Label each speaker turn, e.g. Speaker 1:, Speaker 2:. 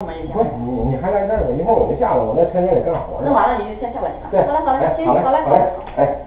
Speaker 1: 不你你还在这儿呢一会儿我就下了我在车间里干活呢。
Speaker 2: 弄完了你就先下来去吧。好
Speaker 1: 嘞
Speaker 2: 好嘞
Speaker 1: 好嘞。哎。